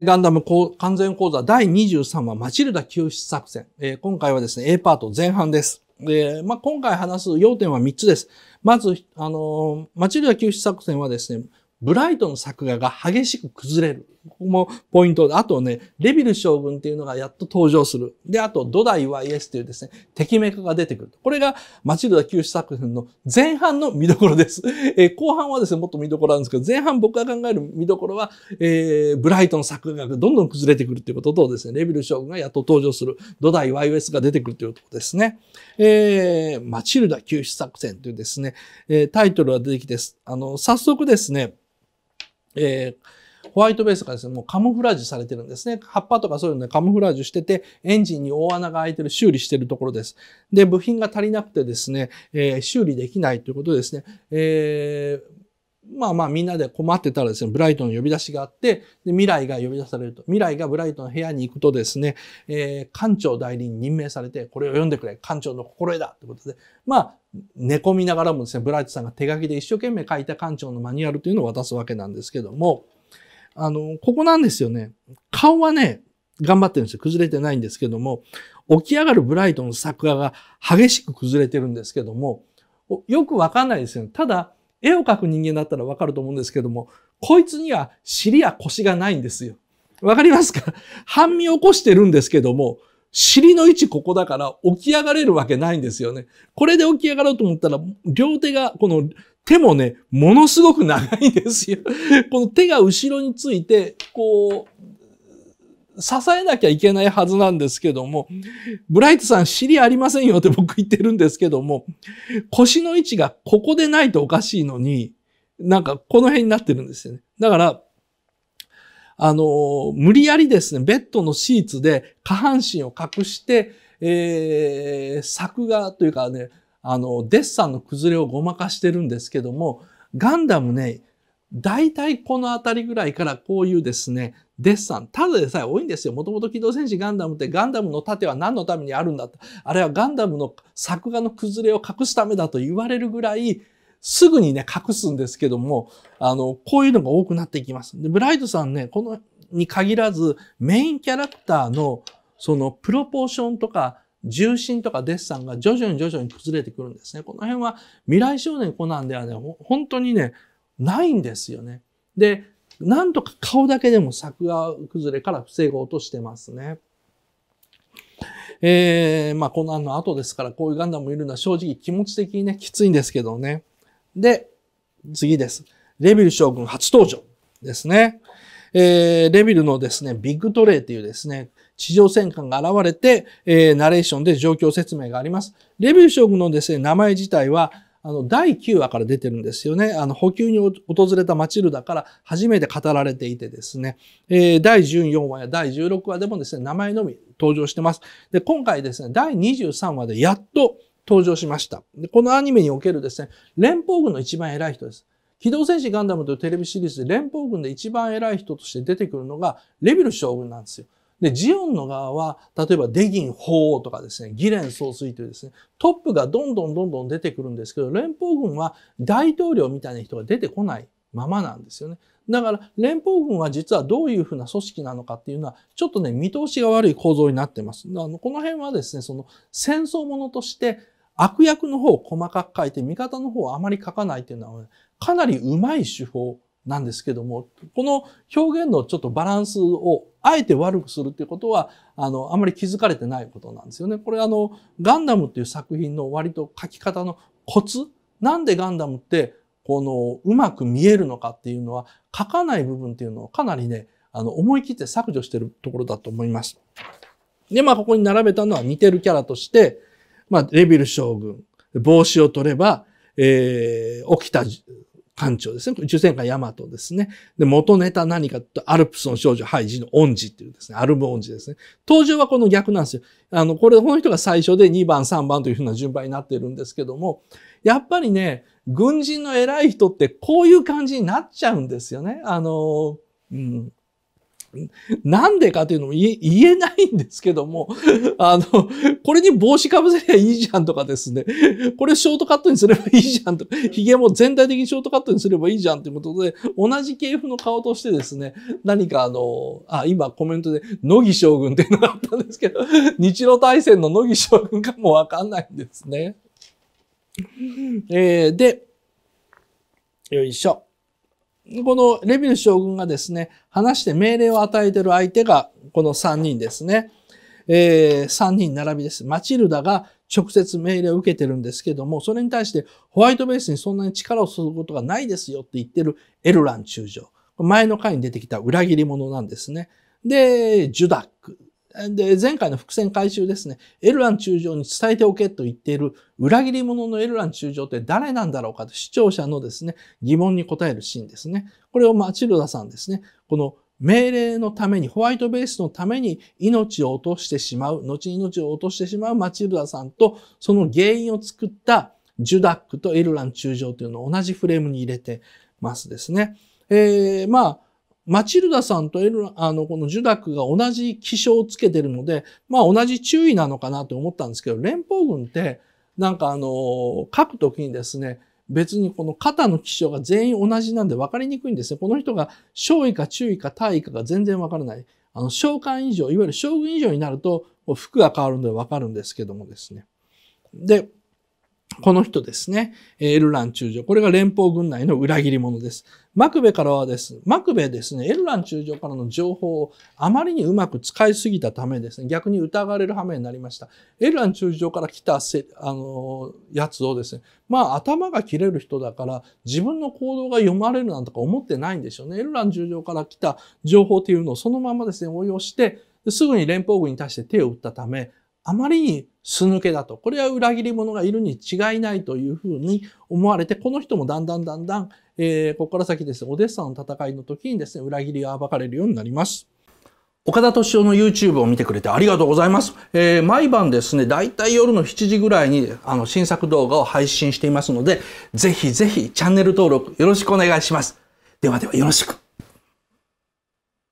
ガンダム完全講座第23話、マチルダ救出作戦。えー、今回はですね、A パート前半です。で、まあ、今回話す要点は3つです。まず、あのー、マチルダ救出作戦はですね、ブライトの作画が激しく崩れる。ここもポイントで、あとね、レビル将軍っていうのがやっと登場する。で、あと、ドダイ YS っていうですね、敵メカが出てくる。これが、マチルダ救出作品の前半の見どころです。えー、後半はですね、もっと見どころあるんですけど、前半僕が考える見どころは、えー、ブライトの作画がどんどん崩れてくるっていうこととですね、レビル将軍がやっと登場する。ドダイ YS が出てくるということですね。えー、マチルダ救出作戦というですね、えー、タイトルが出てきて、あの、早速ですね、えー、ホワイトベースがですね、もうカモフラージュされてるんですね。葉っぱとかそういうのでカモフラージュしてて、エンジンに大穴が開いてる修理してるところです。で、部品が足りなくてですね、えー、修理できないということですね。えーまあまあみんなで困ってたらですね、ブライトの呼び出しがあって、で未来が呼び出されると。未来がブライトの部屋に行くとですね、えー、館長代理に任命されて、これを読んでくれ。館長の心得だということで、まあ、寝込みながらもですね、ブライトさんが手書きで一生懸命書いた館長のマニュアルというのを渡すわけなんですけども、あの、ここなんですよね。顔はね、頑張ってるんですよ。崩れてないんですけども、起き上がるブライトの作画が激しく崩れてるんですけども、よくわかんないですよね。ただ、絵を描く人間だったらわかると思うんですけども、こいつには尻や腰がないんですよ。わかりますか？半身起こしてるんですけども、尻の位置ここだから起き上がれるわけないんですよね。これで起き上がろうと思ったら、両手が、この手もね、ものすごく長いんですよ。この手が後ろについて、こう、支えなきゃいけないはずなんですけども、ブライトさん尻ありませんよって 僕言ってるんですけども、腰の位置がここでないとおかしいのに、なんかこの辺になってるんですよね。だから、あの、無理やりですね、ベッドのシーツで下半身を隠して、えー、作画というかね、あの、デッサンの崩れをごまかしてるんですけども、ガンダムね、大体この辺りぐらいからこういうですね、デッサン、ただでさえ多いんですよ。もともと機動戦士ガンダムってガンダムの盾は何のためにあるんだあれはガンダムの作画の崩れを隠すためだと言われるぐらい、すぐにね、隠すんですけども、あの、こういうのが多くなっていきます。で、ブライトさんね、この、に限らず、メインキャラクターの、その、プロポーションとか、重心とかデッサンが徐々に徐々に崩れてくるんですね。この辺は未来少年コナンではね、本当にね、ないんですよね。で、なんとか顔だけでも作画崩れから防ごうとしてますね。えー、まあコナンの後ですからこういうガンダムいるのは正直気持ち的にね、きついんですけどね。で、次です。レビル将軍初登場ですね。えー、レビルのですね、ビッグトレイっていうですね、地上戦艦が現れて、えー、ナレーションで状況説明があります。レビル将軍のですね、名前自体は、あの、第9話から出てるんですよね。あの、補給に訪れたマチルダから初めて語られていてですね、えー、第14話や第16話でもですね、名前のみ登場してます。で、今回ですね、第23話でやっと登場しました。で、このアニメにおけるですね、連邦軍の一番偉い人です。機動戦士ガンダムというテレビシリーズで連邦軍で一番偉い人として出てくるのがレビル将軍なんですよ。で、ジオンの側は、例えばデギン法王とかですね、ギレン総帥というですね、トップがどんどんどんどん出てくるんですけど、連邦軍は大統領みたいな人が出てこないままなんですよね。だから、連邦軍は実はどういうふうな組織なのかっていうのは、ちょっとね、見通しが悪い構造になってます。あのこの辺はですね、その戦争ものとして悪役の方を細かく書いて、味方の方をあまり書かないっていうのは、かなりうまい手法なんですけども、この表現のちょっとバランスをあえて悪くするっていうことは、あの、あまり気づかれてないことなんですよね。これあの、ガンダムっていう作品の割と書き方のコツなんでガンダムって、この、うまく見えるのかっていうのは、書かない部分っていうのをかなりね、あの、思い切って削除してるところだと思います。で、まあ、ここに並べたのは似てるキャラとして、まあ、レビル将軍、帽子を取れば、えー、起きた艦長ですね。宇宙戦艦ヤマトですね。で、元ネタ何かと、アルプスの少女ハイジの恩師っていうですね、アルム恩師ですね。登場はこの逆なんですよ。あの、これ、この人が最初で2番、3番というふうな順番になっているんですけども、やっぱりね、軍人の偉い人ってこういう感じになっちゃうんですよね。あの、うん。なんでかというのも言えないんですけども、あの、これに帽子かぶせりゃいいじゃんとかですね、これショートカットにすればいいじゃんとか、髭も全体的にショートカットにすればいいじゃんということで、同じ系譜の顔としてですね、何かあの、あ、今コメントで、乃木将軍っていうのがあったんですけど、日露大戦の乃木将軍かもわかんないんですね。えー、で、よいしょ。このレビル将軍がですね、話して命令を与えてる相手がこの3人ですね。えー、3人並びです。マチルダが直接命令を受けてるんですけども、それに対してホワイトベースにそんなに力をすることがないですよって言ってるエルラン中将。前の回に出てきた裏切り者なんですね。で、ジュダック。で、前回の伏線回収ですね。エルラン中将に伝えておけと言っている裏切り者のエルラン中将って誰なんだろうかと視聴者のですね、疑問に答えるシーンですね。これをマチルダさんですね。この命令のために、ホワイトベースのために命を落としてしまう、後に命を落としてしまうマチルダさんと、その原因を作ったジュダックとエルラン中将というのを同じフレームに入れてますですね。えー、まあ、マチルダさんとエルあの、このジュダックが同じ気象をつけてるので、まあ同じ注意なのかなと思ったんですけど、連邦軍って、なんかあの、書くときにですね、別にこの肩の気象が全員同じなんで分かりにくいんですね。この人が少尉か中尉か大尉かが全然分からない。あの、召喚以上、いわゆる将軍以上になると、服が変わるので分かるんですけどもですね。で、この人ですね。エルラン中将。これが連邦軍内の裏切り者です。マクベからはです。マクベですね、エルラン中将からの情報をあまりにうまく使いすぎたためですね、逆に疑われる羽目になりました。エルラン中将から来たせ、あの、やつをですね、まあ頭が切れる人だから自分の行動が読まれるなんとか思ってないんでしょうね。エルラン中将から来た情報というのをそのままですね、応用して、すぐに連邦軍に対して手を打ったため、あまりに巣抜けだと。これは裏切り者がいるに違いないというふうに思われて、この人もだんだんだんだん、えー、ここから先ですね、オデッサの戦いの時にですね、裏切りが暴かれるようになります。岡田敏夫の YouTube を見てくれてありがとうございます。えー、毎晩ですね、だいたい夜の7時ぐらいにあの新作動画を配信していますので、ぜひぜひチャンネル登録よろしくお願いします。ではではよろしく。